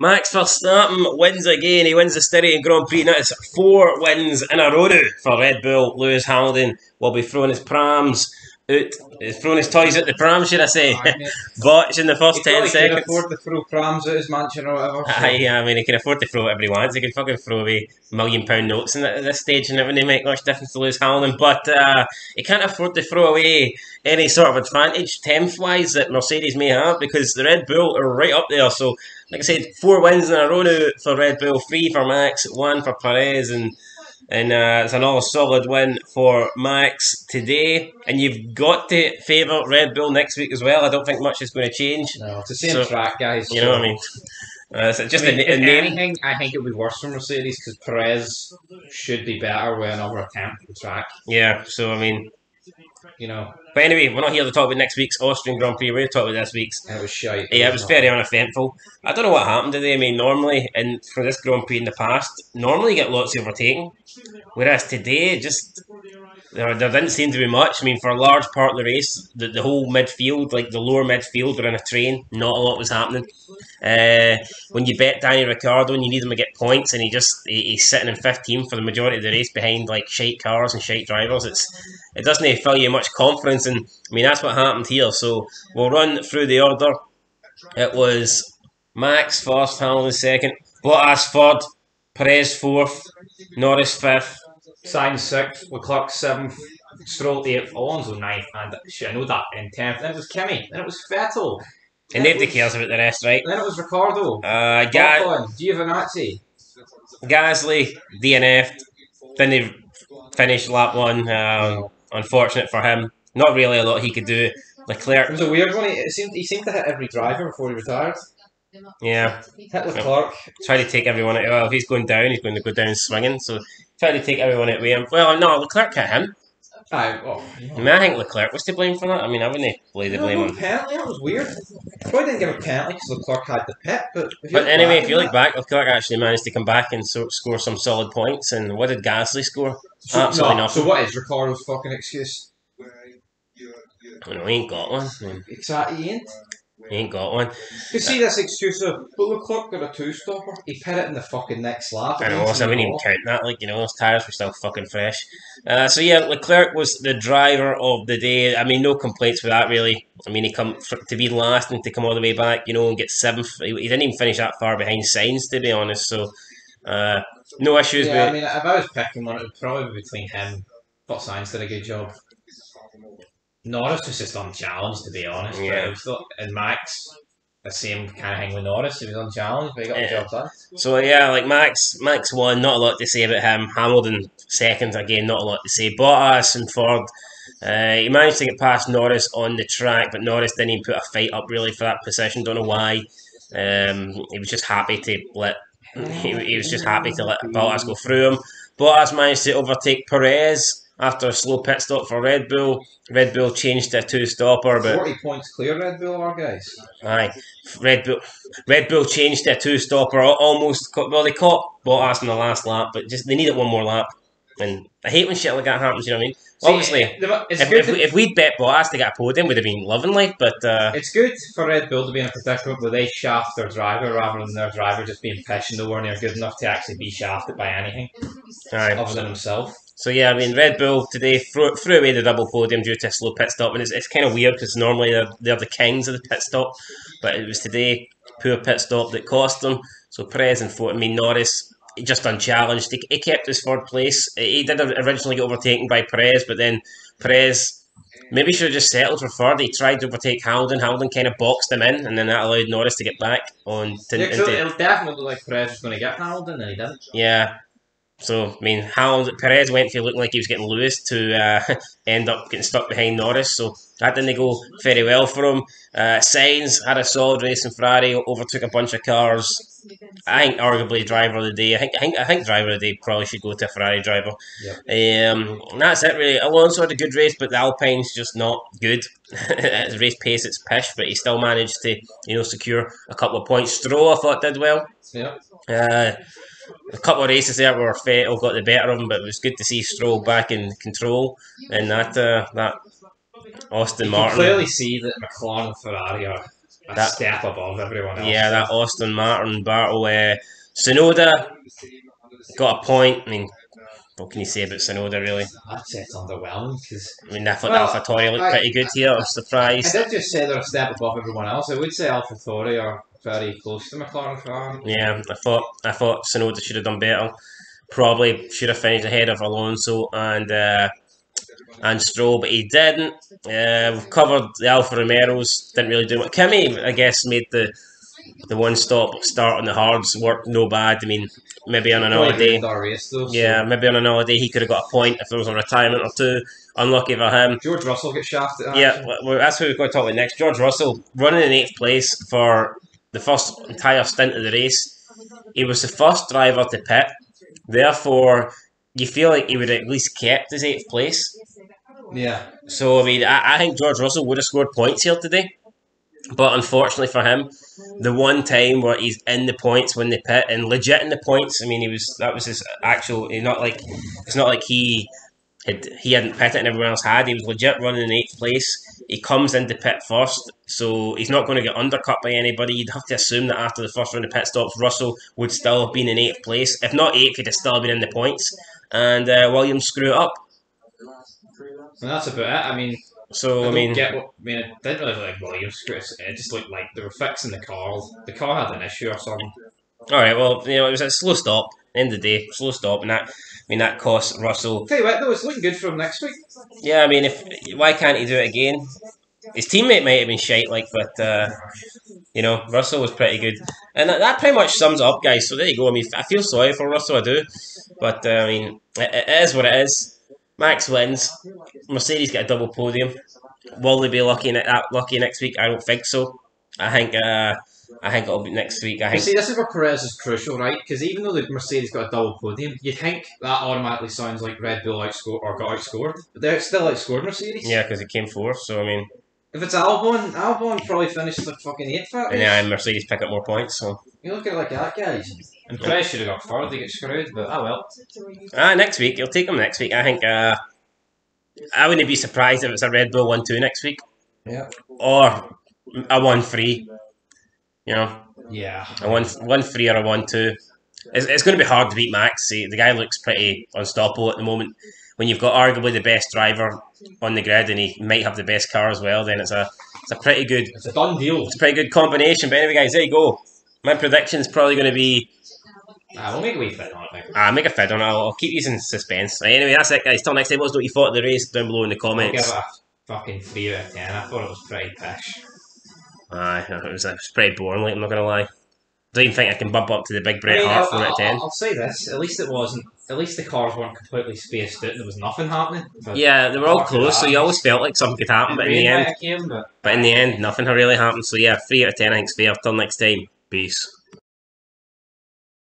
Max Verstappen wins again. He wins the Styrian Grand Prix. Now it's four wins in a row for Red Bull. Lewis Hamilton will be throwing his prams out. He's throwing his toys at the pram, should I say? but in the first He ten probably can seconds. afford to throw prams at his mansion or whatever. so- Aye, I mean, he can afford to throw whatever he wants. He can fucking throw away million pound notes in at this stage, and it wouldn't make much difference to Lewis Hamilton. But uh, he can't afford to throw away any sort of advantage, tenth wise, that Mercedes may have because the Red Bull are right up there. So, like I said, four wins in a row now for Red Bull, three for Max, one for Perez, and and uh, it's another solid win for Max today. And you've got to favour Red Bull next week as well. I don't think much is going to change. No, it's the same So, track, guys. You know what I mean? Uh, so just I mean, a, a name. anything, I think it would be worse for Mercedes because Perez should be better with another attempt at the track. Yeah, so I mean, You know, but anyway, we're not here to talk about next week's Austrian Grand Prix. We're here to talk about this week's. it was shite. Yeah, it was very uneventful. I don't know what happened today. I mean, normally, and for this Grand Prix in the past, normally you get lots of overtaking, whereas today, just there, there didn't seem to be much. I mean, for a large part of the race, the, the whole midfield, like the lower midfield, were in a train. Not a lot was happening. Uh, when you bet Danny Ricciardo and you need him to get points, and he just he, he's sitting in 15 for the majority of the race behind like shite cars and shite drivers, it's it doesn't fill you much confidence. And I mean, that's what happened here. So we'll run through the order. It was Max first, Hamilton second, Bottas third, Perez fourth, Norris fifth. Sainz sixth, Leclerc seventh, Stroll eighth, Alonso ninth, and shit, I know that in tenth. Then it was Kimi, then it was Vettel, And nobody cares about the rest, right? then it was Ricciardo, Uh, Ga- Ocon, Giovinazzi. Gasly DNF'd, didn't finish lap one. Um, unfortunate for him. Not really a lot he could do. Leclerc. It was a weird one. He, seemed, he seemed to hit every driver before he retired. yeah, Hit Leclerc. Try to take everyone out. Well, if he's going down, he's going to go down swinging. So try to take everyone out with him. Well, no, Leclerc hit him. Aye, well, I mean, I think Leclerc was to blame for that. I mean, I wouldn't lay the no, blame no on. penalty. That was weird. Probably didn't give a penalty because Leclerc had the pit. But, But anyway, if you look that- back, Leclerc actually managed to come back and so, score some solid points. And what did Gasly score? so, absolutely no, nothing. So what is Ricciardo's fucking excuse? I know, he ain't got one. I mean, Exactly, he ain't. He ain't got one. You see this excuse of, but Leclerc got a two-stopper. He pit it in the fucking next lap. I know, I wouldn't even count that. Like, you know, his tyres were still fucking fresh. Uh, so yeah, Leclerc was the driver of the day. I mean, no complaints with that really. I mean, he come to be last and to come all the way back, you know, and get seventh. He, he didn't even finish that far behind Sainz, to be honest. So, uh, no issues Yeah, I mean, if I was picking one, it would probably be between him. But Sainz did a good job. Norris was just unchallenged, to be honest. but Yeah. it was not- and Max, the same kind of thing with Norris. He was unchallenged, but he got Yeah. the job done. So yeah, like Max, Max won. Not a lot to say about him. Hamilton second again. Not a lot to say. Bottas and Ford. Uh, he managed to get past Norris on the track, but Norris didn't even put a fight up really for that position. Don't know why. Um, he was just happy to let. He, he was just happy to let Bottas go through him. Bottas managed to overtake Perez after a slow pit stop for Red Bull. Red Bull changed to a two stopper, but 40 points clear, Red Bull are, guys. Aye, Red Bull. Red Bull changed to a two-stopper. Almost, well, they caught Bottas in the last lap, but just they needed one more lap. And I hate when shit like that happens. You know what I mean? See, Obviously, if, if, to- we, if we'd bet Bottas to get a podium, we'd have been lovely. But uh, It's good for Red Bull to be in a predicament where they shaft their driver rather than their driver just being pitched nowhere near good enough to actually be shafted by anything aye. other than himself. So yeah, I mean, Red Bull today threw, threw away the double podium due to a slow pit stop, and it's, it's kind of weird because normally they're, they're the kings of the pit stop, but it was today poor pit stop that cost them. So Perez and fourth, I mean Norris, he just unchallenged. He, he kept his third place. He did originally get overtaken by Perez, but then Perez maybe should have just settled for third. He tried to overtake Hamilton. Hamilton kind of boxed him in, and then that allowed Norris to get back on. To, Yeah, it'll, into- it'll definitely look like Perez was going to get Hamilton and he didn't. yeah. So I mean, Hamilton Perez went from looking like he was getting Lewis to uh, end up getting stuck behind Norris. So that didn't go very well for him. Uh, Sainz had a solid race in Ferrari, overtook a bunch of cars. I think arguably driver of the day. I think I think I think driver of the day probably should go to a Ferrari driver. Um, and that's it really. Alonso had a good race, but the Alpine's just not good. His race pace it's pish, but he still managed to you know secure a couple of points. Stroll I thought did well. Yeah. Uh, a couple of races there where Vettel got the better of him, but it was good to see Stroll back in control and that uh, that Aston You can Martin. clearly see that McLaren and Ferrari are a That- step above everyone else. Yeah, that Aston Martin battle. Uh, Tsunoda got a point. I mean, what can you say about Tsunoda, really? I'd say it's underwhelming because I mean, I thought Well, AlphaTauri looked I- pretty good here. I was I surprised. did just say they're a step above everyone else. I would say AlphaTauri are very close to McLaren Ferrari. Yeah, I thought I thought Tsunoda should have done better. Probably should have finished ahead of Alonso and uh, and Stroll, but he didn't. Uh, we've covered the Alfa Romeos. Didn't really do much. Kimi, I guess, made the the one stop start on the hards worked no bad. I mean, maybe on another day. race though. so- Yeah, maybe on another day he could have got a point if there was a retirement or two. Unlucky for him. George Russell gets shafted. Yeah, well, that's what we're going to talk about next. George Russell running in eighth place for the first entire stint of the race. He was the first driver to pit. Therefore, you feel like he would have at least kept his eighth place. yeah. So, I mean, I, I think George Russell would have scored points here today. But unfortunately for him, the one time where he's in the points when they pit and legit in the points, I mean, he was that was his actual. Not like it's not like he had he hadn't pit it and everyone else had. He was legit running in eighth place. He comes into pit first, so he's not going to get undercut by anybody. You'd have to assume that after the first round of pit stops, Russell would still have been in eighth place. If not eighth, he'd have still been in the points. And uh, Williams screw it up. And that's about it. I mean, So I, I, mean, get what. I mean, it didn't really look like Williams. It just looked like they were fixing the car. The car had an issue or something. All right, well, you know, it was a slow stop. End of the day, slow stop, and that, I mean, that cost Russell. Tell you what, though, it's looking good for him next week. Yeah, I mean, if why can't he do it again? His teammate might have been shite, like, but uh, you know, Russell was pretty good, and that, that pretty much sums up, guys. So there you go. I mean, I feel sorry for Russell, I do, but uh, I mean, it, it is what it is. Max wins. Mercedes get a double podium. Will they be lucky in that lucky next week? I don't think so. I think uh, I think it'll be next week. I You see, this is where Perez is crucial, right? Because even though the Mercedes got a double podium, you think that automatically sounds like Red Bull outscored or got outscored, but they're still outscored Mercedes. yeah, because it came fourth. So I mean, If it's Albon, Albon probably finishes like fucking eighth. That and race. yeah, Mercedes pick up more points. So You look at it like that, guys. And Perez should have got third. They get screwed, but oh well. ah, next week you'll take them next week. I think uh, I wouldn't be surprised if it's a Red Bull one two next week. Yeah. Or a one three. You know, Yeah. a one one three or a one two. It's, it's going to be hard to beat Max. See, the guy looks pretty unstoppable at the moment. When you've got arguably the best driver on the grid and he might have the best car as well, then it's a it's a pretty good It's a done deal. it's a pretty good combination. But anyway, guys, there you go. My prediction is probably going to be Ah, we'll make a wee fit on it. Ah, make a fid on it. I'll, I'll keep you in suspense. Right, anyway, that's it, guys. Till next time, let us know what you thought of the race down below in the I'll give it comments. a fucking three out of ten. I thought it was pretty pish. Aye, it was, it was pretty boring, like, I'm not going to lie. Don't even think I can bump up to the big Bret I mean, Hart from out of 10. I'll, say this: at least it wasn't. At least the cars weren't completely spaced out. There was nothing happening. Yeah, they were all close, so you always felt like something could happen, but in the end, came, but but in the end, nothing had really happened. So yeah, three out of ten, I think, is fair. Till next time, peace.